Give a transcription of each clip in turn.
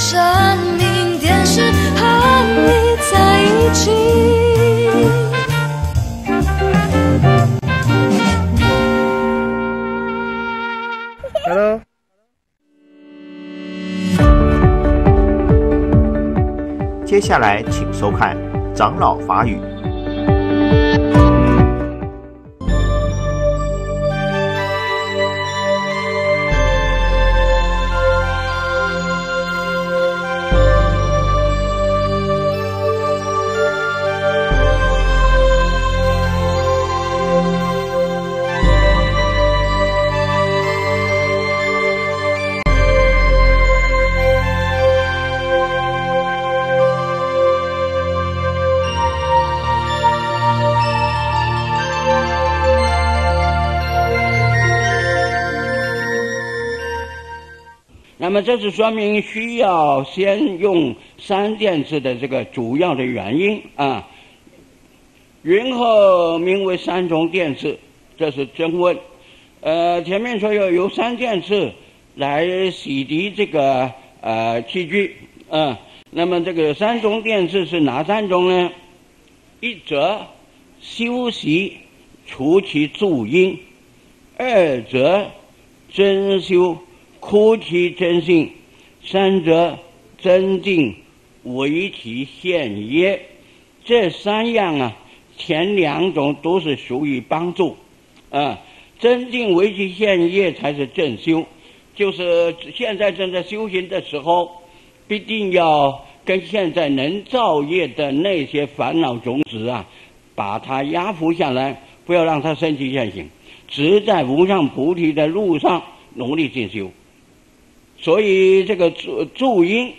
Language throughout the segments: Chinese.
生命电视和你在一起。Hello。接下来，请收看《长老法语》。那么这是说明需要先用三电池的这个主要的原因啊。云何名为三重电池？这是真问。呃，前面说要由三电池来洗涤这个呃器具啊。那么这个三重电池是哪三种呢？一则修习除其助因，二则真修。哭其真性，三者增进为其现业。这三样啊，前两种都是属于帮助，啊，增进为其现业才是正修。就是现在正在修行的时候，必定要跟现在能造业的那些烦恼种子啊，把它压服下来，不要让它升起现行，只在无上菩提的路上努力进修。所以这个注注音，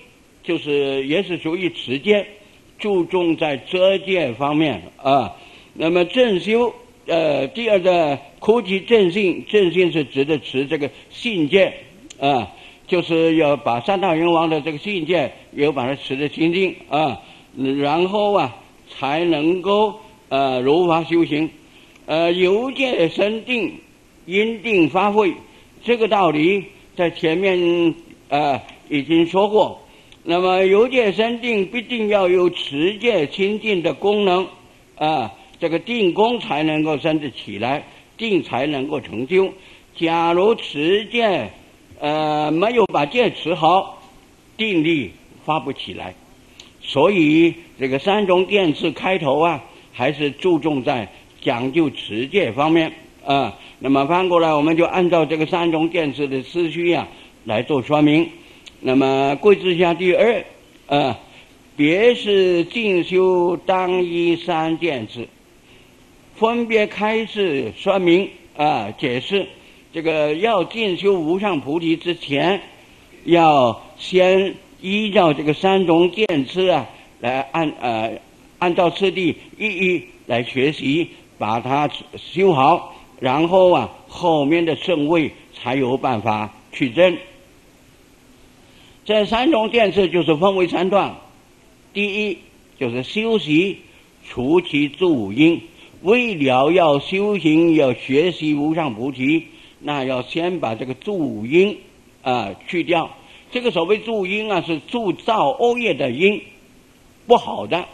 就是也是属于持戒，注重在遮戒方面啊。那么正修，呃，第二个科技正性，正性是指的持这个信戒啊，就是要把三大愿王的这个信戒，要把它持得清净啊，然后啊，才能够呃如法修行，呃由戒生定，因定发挥，这个道理。在前面啊已经说过，那么由戒生定必定要有持戒清净的功能啊，这个定功才能够生得起来，定才能够成就。假如持戒呃没有把戒持好，定力发不起来。所以这个三种电视开头啊，还是注重在讲究持戒方面啊。那么翻过来，我们就按照这个三种电池的次序呀来做说明。那么桂枝下第二，啊，别是进修当一三电池，分别开始说明啊解释。这个要进修无上菩提之前，要先依照这个三种电池啊来按呃按照次第一一来学习，把它修好。然后啊，后面的圣位才有办法去争。这三种电池就是分为三段。第一就是修习除其助因，为了要修行要学习无上菩提，那要先把这个助因啊去掉。这个所谓助因啊，是助造恶业的因，不好的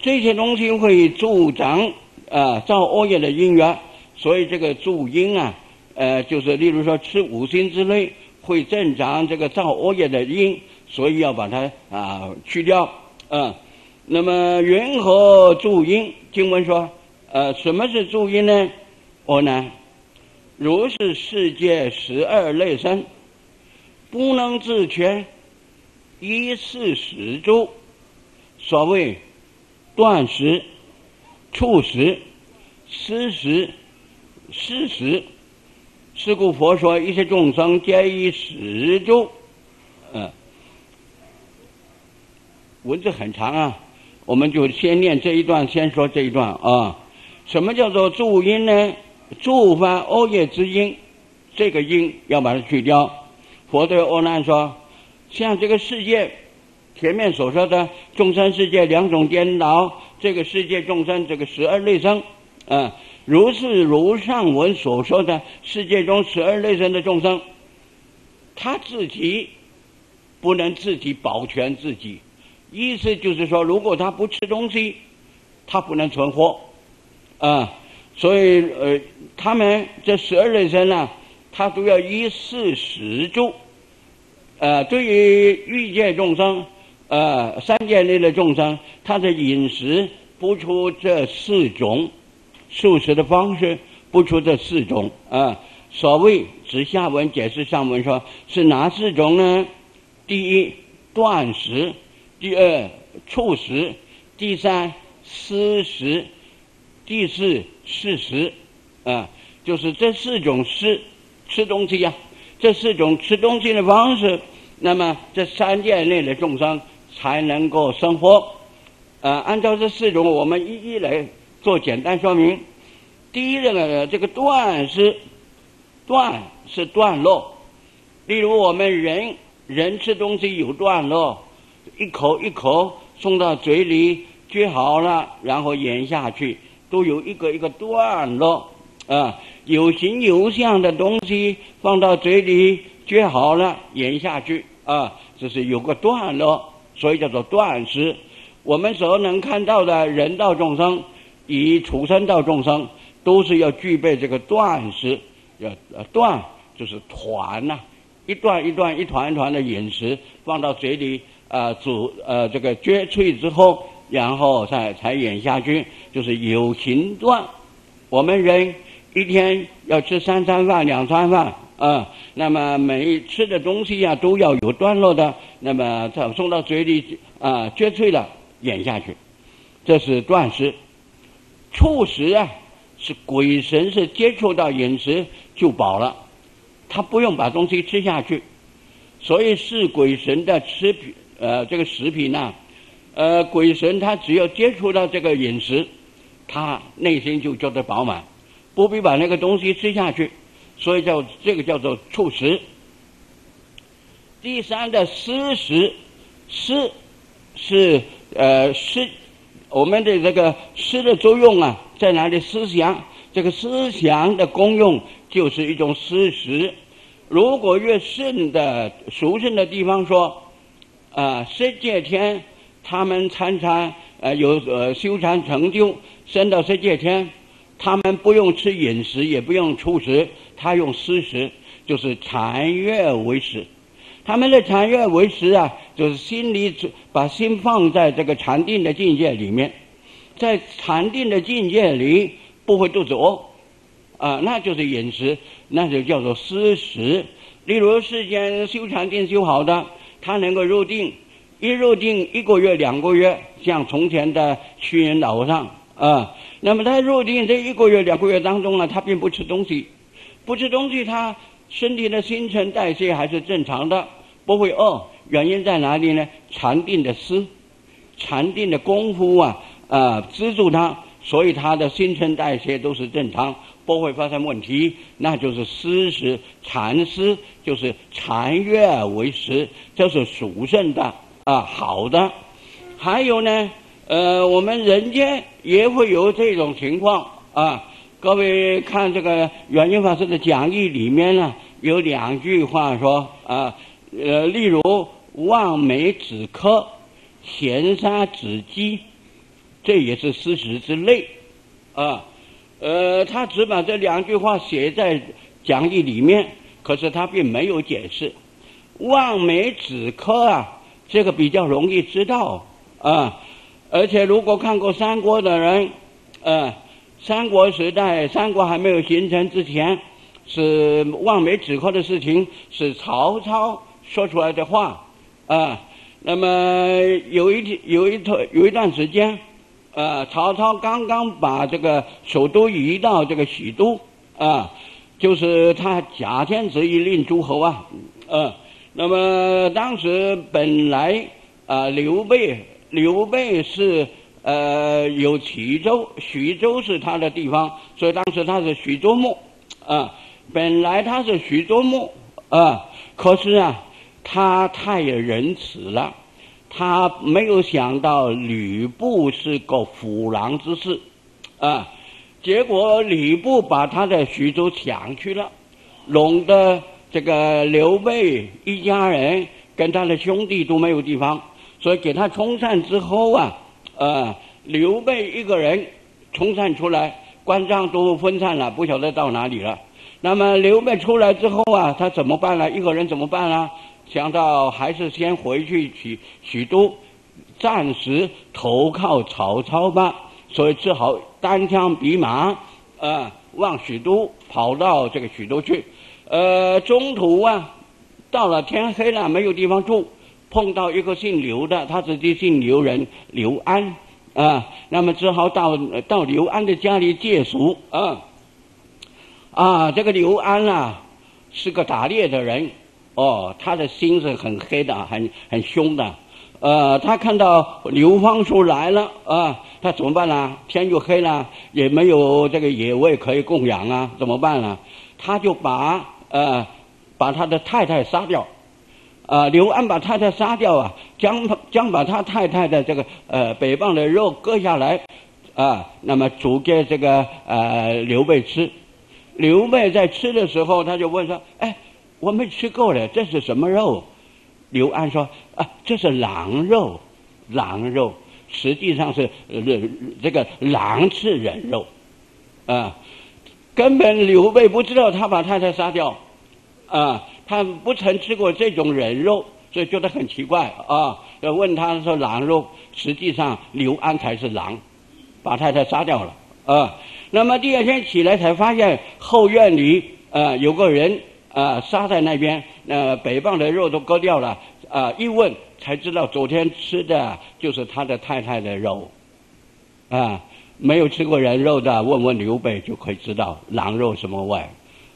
这些东西会助长啊造恶业的因缘。所以这个助因啊，呃，就是例如说吃五辛之类，会增长这个造恶业的因，所以要把它啊去掉啊。那么云何助因？经文说，呃，什么是助因呢？我呢，如是世界十二类生，不能自全，一是十住，所谓断食、触食、思食。事实，是故佛说一切众生皆以始住。嗯，文字很长啊，我们就先念这一段，先说这一段啊。什么叫做助因呢？助犯恶业之因，这个因要把它去掉。佛对阿难说：像这个世界，前面所说的众生世界两种颠倒，这个世界众生这个十二类生，嗯。如是如上文所说的世界中十二类生的众生，他自己不能自己保全自己。意思就是说，如果他不吃东西，他不能存活，啊，所以呃，他们这十二人生呢，他都要依四时住。呃，对于欲界众生，呃，三界内的众生，他的饮食不出这四种素食的方式，不出这四种啊。所谓指下文解释上文说，是哪四种呢？第一，断食。第二，促食；第三，思食；第四，事食。啊，就是这四种吃吃东西呀，这四种吃东西的方式，那么这三界内的众生才能够生活。呃，按照这四种，我们一一来做简单说明。第一个，这个断是断是段落，例如我们人人吃东西有段落。一口一口送到嘴里，嚼好了，然后咽下去，都有一个一个段落啊。有形有相的东西放到嘴里，嚼好了，咽下去啊，这是有个段落，所以叫做断食。我们所能看到的人道众生，以畜生道众生，都是要具备这个断食，要断就是团呐，一段一段、一团一团的饮食放到嘴里。啊，煮呃这个嚼碎之后，然后再才咽下去，就是有形状。我们人一天要吃三餐饭、两餐饭啊，那么每吃的东西呀都要有段落的，那么再送到嘴里啊，嚼碎了咽下去，这是断食。触食啊，是鬼神是接触到饮食就饱了，他不用把东西吃下去，所以是鬼神的吃品。呃，这个食品呢，呃，鬼神他只要接触到这个饮食，他内心就觉得饱满，不必把那个东西吃下去，所以叫这个叫做触食。第三的思食，思是呃思，我们的这个诗的作用啊，在哪里？思想，这个思想的功用就是一种思食。如果越顺的熟顺的地方说。啊，十界天，他们参禅，呃，有呃修禅成就，升到十界天，他们不用吃饮食，也不用出食，他用思食，就是禅悦为食。他们的禅悦为食啊，就是心里把心放在这个禅定的境界里面，在禅定的境界里不会肚子饿，啊，那就是饮食，那就叫做思食。例如世间修禅定修好的。他能够入定，一入定一个月、两个月，像从前的虚云老和尚啊。那么他入定这一个月、两个月当中呢，他并不吃东西，不吃东西，他身体的新陈代谢还是正常的，不会饿。原因在哪里呢？禅定的思，禅定的功夫啊啊资助他，所以他的新陈代谢都是正常。不会发生问题，那就是思食禅师，就是禅悦为食，这是属圣的啊，好的。还有呢，呃，我们人间也会有这种情况啊。各位看这个圆音法师的讲义里面呢，有两句话说啊，呃例如望梅止渴，闲沙止饥，这也是事实之类啊。呃，他只把这两句话写在讲义里面，可是他并没有解释。望梅止渴啊，这个比较容易知道啊。而且如果看过三国的人，呃，三国时代三国还没有形成之前，是望梅止渴的事情是曹操说出来的话啊。那么有一天有一段有一段时间。啊，曹操刚刚把这个首都移到这个许都，啊，就是他假天子以令诸侯啊，啊，那么当时本来啊，刘备，刘备是呃有徐州，徐州是他的地方，所以当时他是徐州牧，啊，本来他是徐州牧，啊，可是啊，他太仁慈了。他没有想到吕布是个虎狼之士，啊，结果吕布把他的徐州抢去了，弄得这个刘备一家人跟他的兄弟都没有地方，所以给他冲散之后啊，呃，刘备一个人冲散出来，关张都分散了，不晓得到哪里了。那么刘备出来之后啊，他怎么办呢？一个人怎么办呢？想到还是先回去许许都，暂时投靠曹操吧。所以只好单枪匹马，啊，往许都跑到这个许都去。呃，中途啊，到了天黑了，没有地方住，碰到一个姓刘的，他自己姓刘人刘安，啊，那么只好到到刘安的家里借宿，啊。啊，这个刘安啊，是个打猎的人，哦，他的心是很黑的，很很凶的。呃，他看到刘方叔来了，啊，他怎么办呢？天就黑了，也没有这个野味可以供养啊，怎么办呢？他就把呃，把他的太太杀掉，啊，刘安把太太杀掉啊，将将把他太太的这个呃北棒的肉割下来，啊，那么煮给这个呃刘备吃。刘备在吃的时候，他就问说：“哎，我没吃够了，这是什么肉？”刘安说：“啊，这是狼肉，狼肉，实际上是呃这个狼吃人肉，啊，根本刘备不知道他把太太杀掉，啊，他不曾吃过这种人肉，所以觉得很奇怪啊。要问他说狼肉，实际上刘安才是狼，把太太杀掉了啊。”那么第二天起来才发现后院里啊有个人啊杀在那边，呃北棒的肉都割掉了啊一问才知道昨天吃的就是他的太太的肉，啊没有吃过人肉的问问刘备就可以知道狼肉什么味，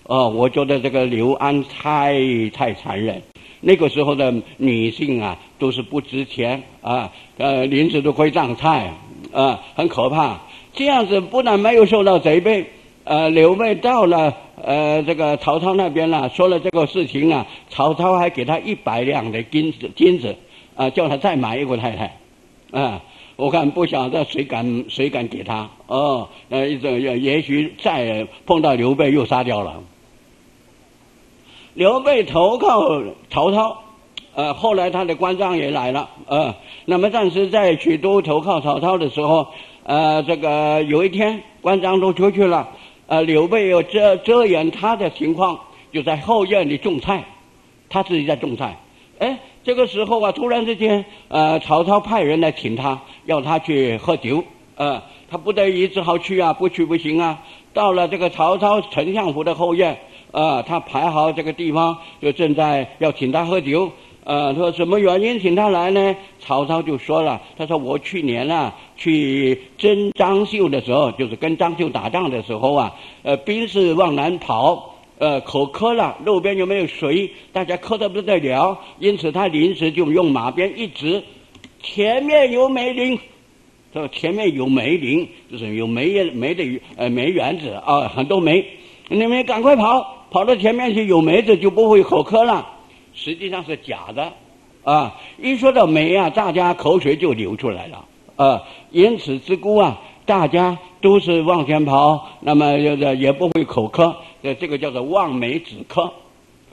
哦我觉得这个刘安太太残忍，那个时候的女性啊都是不值钱啊呃林子都会长菜啊很可怕。这样子不但没有受到责备，呃，刘备到了呃这个曹操那边了，说了这个事情啊，曹操还给他一百两的金子，金子，啊，叫他再买一个太太，啊，我看不晓得谁敢谁敢给他，哦，呃，这也许再碰到刘备又杀掉了。刘备投靠曹操，呃，后来他的关张也来了，呃，那么暂时在许都投靠曹操的时候。呃，这个有一天关张都出去了，呃，刘备又遮遮掩他的情况，就在后院里种菜，他自己在种菜。哎，这个时候啊，突然之间，呃，曹操派人来请他，要他去喝酒，呃，他不得已只好去啊，不去不行啊。到了这个曹操丞相府的后院，啊，他排好这个地方，就正在要请他喝酒。呃，说什么原因请他来呢？曹操就说了，他说我去年啊去征张绣的时候，就是跟张绣打仗的时候啊，呃，兵士往南跑，呃，口渴了，路边又没有水，大家渴得不得了，因此他临时就用马鞭一指，前面有梅林，说前面有梅林，就是有梅梅的呃梅园子啊，很多梅，你们赶快跑，跑到前面去，有梅子就不会口渴了。实际上是假的，啊！一说到梅啊，大家口水就流出来了，啊！因此之故啊，大家都是往前跑，那么也也不会口渴，呃，这个叫做望梅止渴，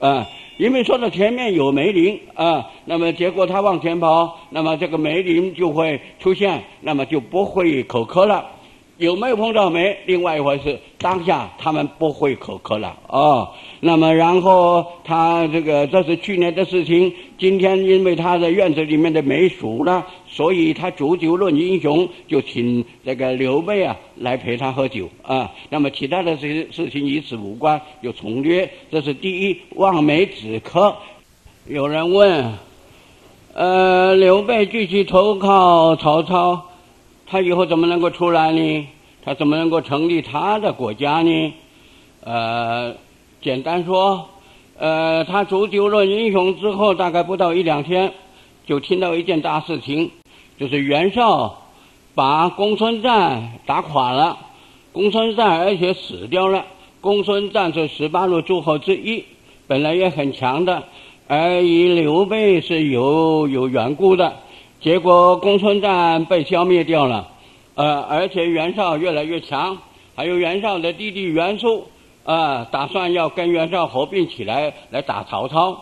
啊！因为说到前面有梅林啊，那么结果他往前跑，那么这个梅林就会出现，那么就不会口渴了。有没有碰到没？另外一回事，当下他们不会口渴了哦。那么然后他这个这是去年的事情，今天因为他的院子里面的梅熟了，所以他煮酒论英雄，就请这个刘备啊来陪他喝酒啊。那么其他的这些事情与此无关，就从略。这是第一，望梅止渴。有人问，呃，刘备继续投靠曹操。他以后怎么能够出来呢？他怎么能够成立他的国家呢？呃，简单说，呃，他煮酒论英雄之后，大概不到一两天，就听到一件大事情，就是袁绍把公孙瓒打垮了。公孙瓒而且死掉了。公孙瓒是十八路诸侯之一，本来也很强的，而与刘备是有有缘故的。结果公孙瓒被消灭掉了，呃，而且袁绍越来越强，还有袁绍的弟弟袁术，啊，打算要跟袁绍合并起来来打曹操，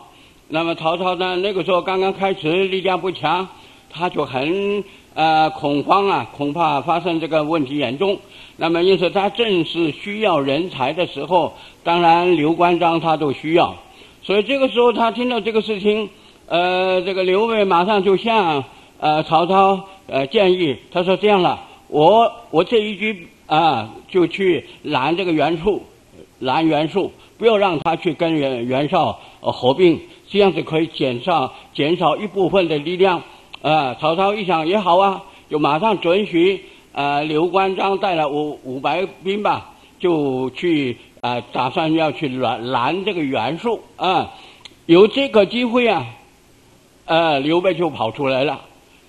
那么曹操呢，那个时候刚刚开始，力量不强，他就很呃恐慌啊，恐怕发生这个问题严重。那么因此他正是需要人才的时候，当然刘关张他都需要。所以这个时候他听到这个事情，呃，这个刘备马上就向呃曹操呃建议，他说这样了，我我这一局啊就去拦这个袁术，拦袁术，不要让他去跟袁袁绍呃合并，这样子可以减少减少一部分的力量。啊，曹操一想也好啊，就马上准许。呃，刘关张带了五五百兵吧，就去啊，打算要去拦拦这个袁术啊。有这个机会啊，呃，刘备就跑出来了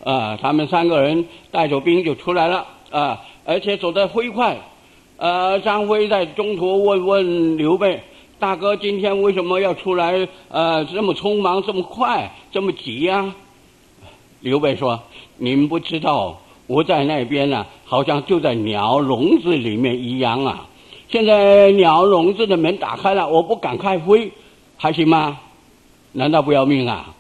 啊。他们三个人带着兵就出来了啊，而且走得飞快。呃，张飞在中途问问刘备：“大哥，今天为什么要出来？呃，这么匆忙，这么快，这么急呀？”刘备说：“你们不知道。”我在那边呢，好像就在鸟笼子里面一样啊！现在鸟笼子的门打开了，我不赶快飞，还行吗？难道不要命啊？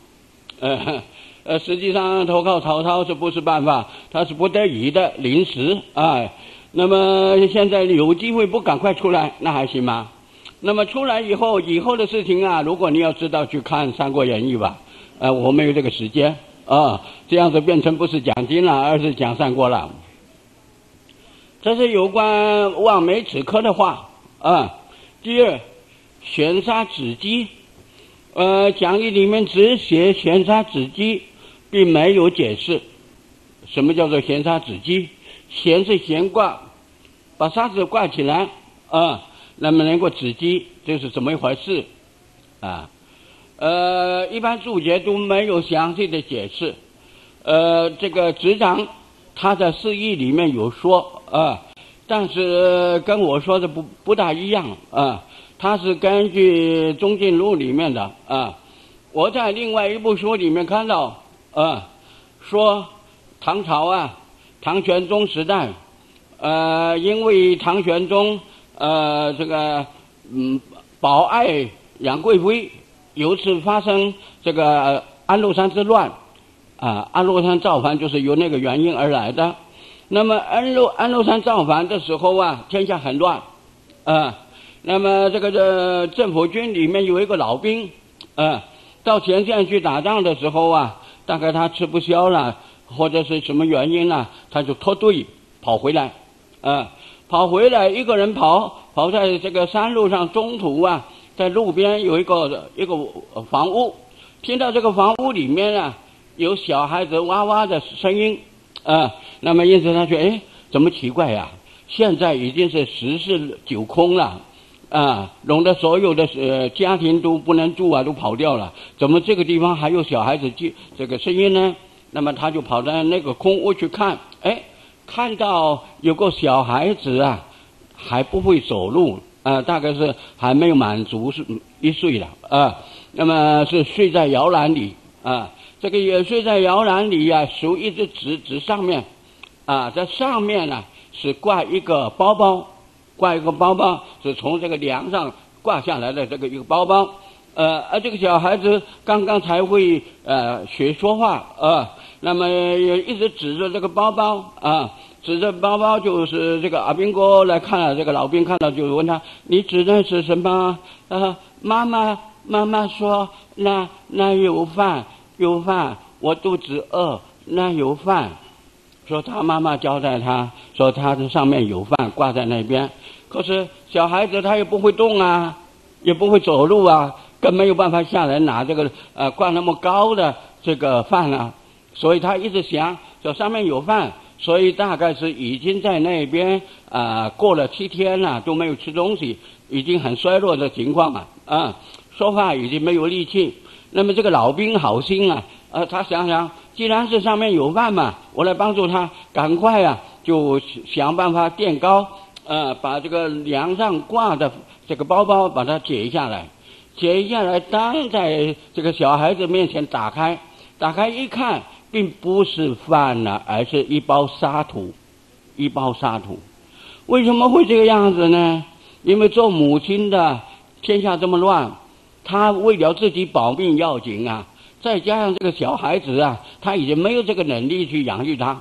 呃呃，实际上投靠曹操是不是办法？他是不得已的临时啊。那么现在有机会不赶快出来，那还行吗？那么出来以后，以后的事情啊，如果你要知道，去看《三国演义》吧。呃，我没有这个时间。啊，这样子变成不是讲经了，而是讲三国了。这是有关望梅止渴的话啊。第二，悬沙子机，呃，讲义里面只写悬沙子机，并没有解释什么叫做悬沙子机。悬是悬挂，把沙子挂起来啊，那么能够止机，这是怎么一回事啊？呃，一般注解都没有详细的解释。呃，这个执掌他的释义里面有说啊，但是跟我说的不不大一样啊。他是根据《中进录》里面的啊。我在另外一部书里面看到啊，说唐朝啊，唐玄宗时代，呃，因为唐玄宗呃这个嗯保爱杨贵妃。由此发生这个安禄山之乱，啊，安禄山造反就是由那个原因而来的。那么安禄安禄山造反的时候啊，天下很乱，啊，那么这个这政府军里面有一个老兵，啊，到前线去打仗的时候啊，大概他吃不消了，或者是什么原因呢，他就脱队跑回来，啊，跑回来一个人跑，跑在这个山路上，中途啊。在路边有一个一个房屋，听到这个房屋里面啊有小孩子哇哇的声音，啊，那么因此他说，哎，怎么奇怪呀？现在已经是十室九空了，啊，弄得所有的呃家庭都不能住啊，都跑掉了，怎么这个地方还有小孩子这这个声音呢？那么他就跑到那个空屋去看，哎，看到有个小孩子啊，还不会走路。啊，大概是还没有满足是一岁了啊，那么是睡在摇篮里啊，这个也睡在摇篮里呀，手一直指指上面，啊，在上面呢是挂一个包包，挂一个包包是从这个梁上挂下来的这个一个包包，呃，而这个小孩子刚刚才会呃学说话啊，那么也一直指着这个包包啊。指着包包就是这个阿兵哥来看了，这个老兵看到就问他：“你指的是什么？”呃，妈妈妈妈说：“那那有饭有饭，我肚子饿，那有饭。”说他妈妈交代他说他这上面有饭挂在那边，可是小孩子他也不会动啊，也不会走路啊，更没有办法下来拿这个呃挂那么高的这个饭啊，所以他一直想说上面有饭。所以大概是已经在那边啊过了七天了，都没有吃东西，已经很衰弱的情况嘛啊，说话已经没有力气。那么这个老兵好心啊，呃，他想想，既然是上面有饭嘛，我来帮助他，赶快啊，就想办法垫高，呃，把这个梁上挂的这个包包把它解下来，解下来当在这个小孩子面前打开，打开一看。并不是饭了，而是一包沙土，一包沙土。为什么会这个样子呢？因为做母亲的，天下这么乱，他为了自己保命要紧啊，再加上这个小孩子啊，他已经没有这个能力去养育他，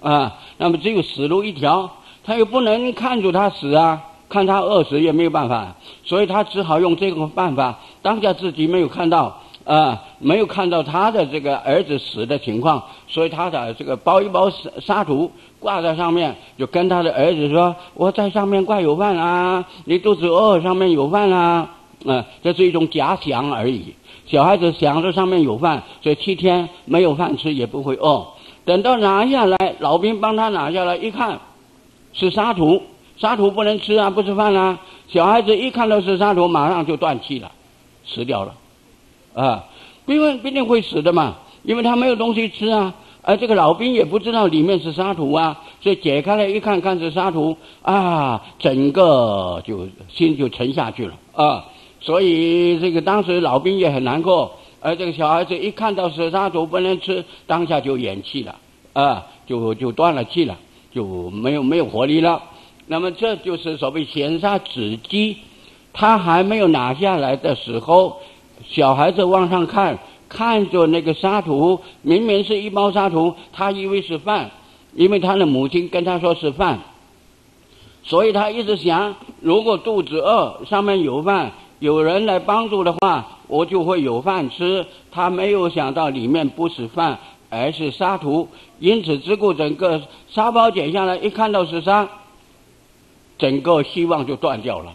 啊，那么只有死路一条，他又不能看着他死啊，看他饿死也没有办法，所以他只好用这个办法，当下自己没有看到啊，没有看到他的这个儿子死的情况，所以他的这个包一包沙沙土挂在上面，就跟他的儿子说：“我在上面挂有饭啊，你肚子饿，上面有饭啊。”啊，这是一种假想而已。小孩子想着上面有饭，所以七天没有饭吃也不会饿。等到拿下来，老兵帮他拿下来，一看是沙土，沙土不能吃啊，不吃饭啊。小孩子一看到是沙土，马上就断气了，死掉了。啊，因为必定会死的嘛，因为他没有东西吃啊。而这个老兵也不知道里面是沙土啊，所以解开来一看，看是沙土啊，整个就心就沉下去了啊。所以这个当时老兵也很难过，而这个小孩子一看到是沙土不能吃，当下就咽气了，啊，就就断了气了，就没有没有活力了。那么这就是所谓咸沙子鸡。他还没有拿下来的时候，小孩子往上看，看着那个沙土，明明是一包沙土，他以为是饭，因为他的母亲跟他说是饭，所以他一直想，如果肚子饿，上面有饭。有人来帮助的话，我就会有饭吃。他没有想到里面不是饭，而是沙土，因此只顾整个沙包剪下来，一看到是沙，整个希望就断掉了。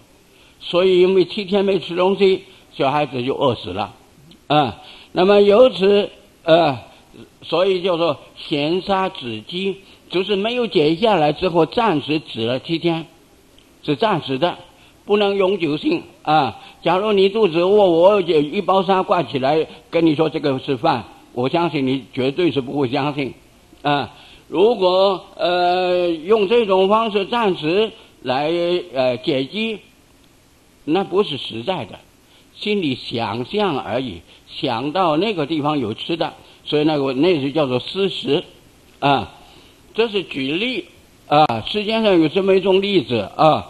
所以因为七天没吃东西，小孩子就饿死了。啊，那么由此呃，所以叫做咸沙止饥，就是没有剪下来之后，暂时止了七天，是暂时的。不能永久性啊！假如你肚子饿，我有一包沙挂起来跟你说这个是饭，我相信你绝对是不会相信啊！如果呃用这种方式暂时来呃解饥，那不是实在的，心里想象而已，想到那个地方有吃的，所以那个那是叫做施食啊！这是举例啊！世界上有这么一种例子啊！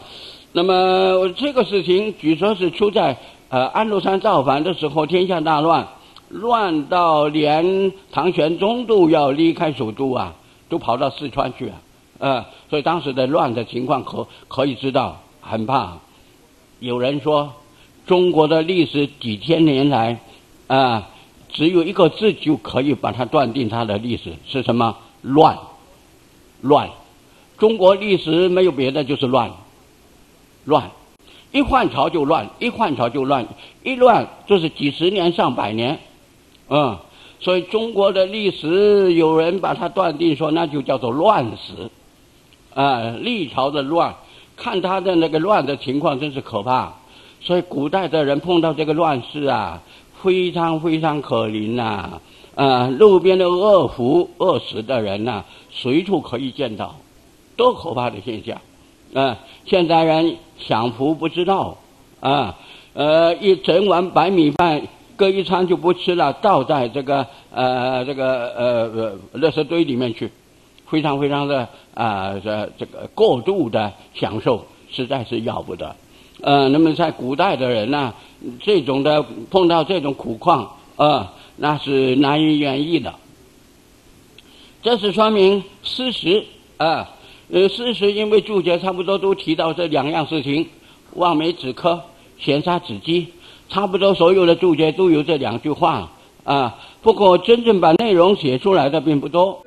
那么这个事情据说是出在呃安禄山造反的时候，天下大乱，乱到连唐玄宗都要离开首都啊，都跑到四川去啊，呃，所以当时的乱的情况可可以知道很怕。有人说，中国的历史几千年来啊，只有一个字就可以把它断定它的历史是什么？乱，乱。中国历史没有别的，就是乱。乱，一换朝就乱，一换朝就乱，一乱就是几十年、上百年，嗯，所以中国的历史有人把它断定说，那就叫做乱史，啊，历朝的乱，看他的那个乱的情况真是可怕，所以古代的人碰到这个乱世啊，非常非常可怜呐，啊，路边的饿虎、饿死的人呐，随处可以见到，多可怕的现象。啊，现在人享福不知道，啊，呃，一整碗白米饭隔一餐就不吃了，倒在这个呃这个呃垃圾堆里面去，非常非常的啊这这个过度的享受，实在是要不得。呃，那么在古代的人呢，这种的碰到这种苦况啊，那是难以言喻的。这是说明事实啊。呃事实因为注解差不多都提到这两样事情，望梅止渴，闲杀止饥，差不多所有的注解都有这两句话啊。不过真正把内容写出来的并不多。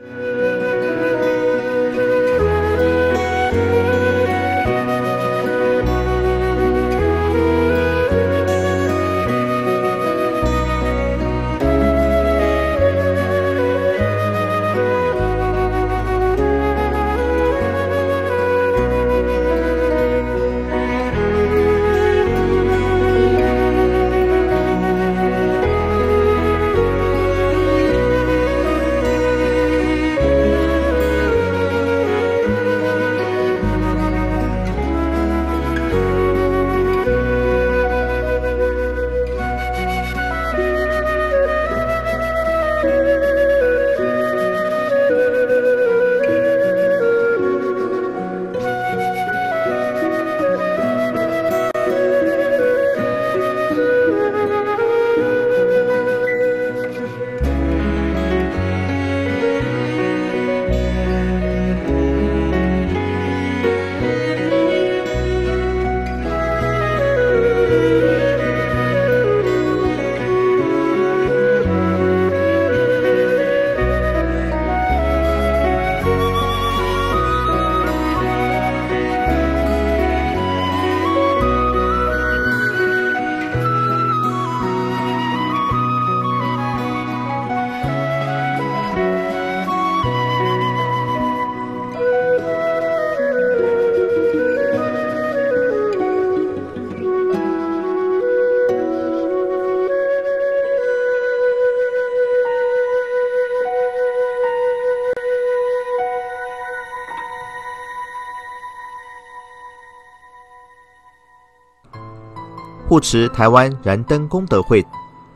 持台湾燃灯功德会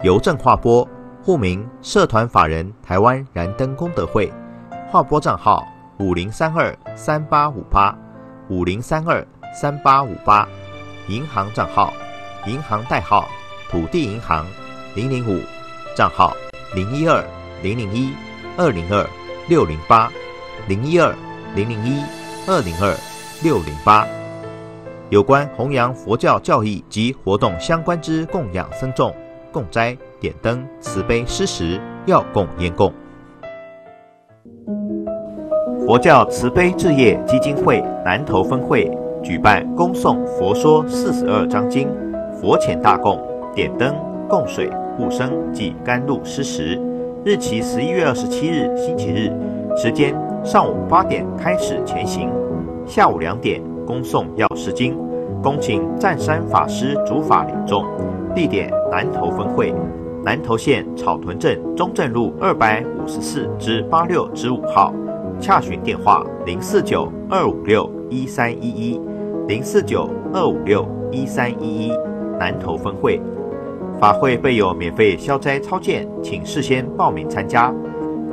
邮政划拨，户名社团法人台湾燃灯功德会，划拨账号五零三二三八五八五零三二三八五八，银行账号银行代号土地银行零零五账号零一二零零一二零二六零八零一二零零一二零二六零八。有关弘扬佛教教义及活动相关之供养僧众、供斋、点灯、慈悲施食、要供烟供。佛教慈悲置业基金会南投分会举办恭诵《佛说四十二章经》、佛前大供、点灯、供水、护生及甘露施食。日期十一月二十七日星期日，时间上午八点开始前行，下午两点。恭送药师经，恭请湛山法师主法领众。地点南投分会，南投县草屯镇中正路二百五十四至八六之五号。洽询电话：零四九二五六一三一一，零四九二五六一三一一。南投分会法会备有免费消灾超荐，请事先报名参加。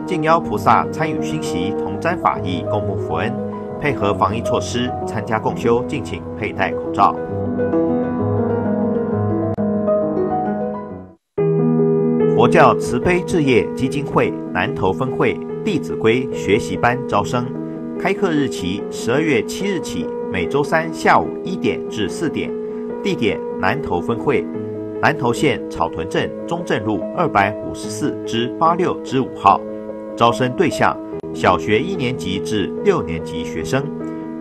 敬邀菩萨参与熏习同沾法益，共沐佛恩。配合防疫措施参加共修，敬请佩戴口罩。佛教慈悲置业基金会南投分会《弟子规》学习班招生，开课日期十二月七日起，每周三下午一点至四点，地点南投分会，南投县草屯镇中正路二百五十四之八六之五号，招生对象。小学一年级至六年级学生，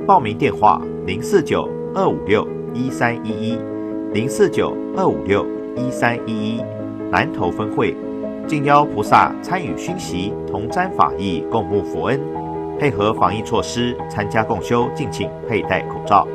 报名电话零四九二五六一三一一，零四九二五六一三一一。南投分会，敬邀菩萨参与熏习，同沾法益，共沐佛恩。配合防疫措施参加共修，敬请佩戴口罩。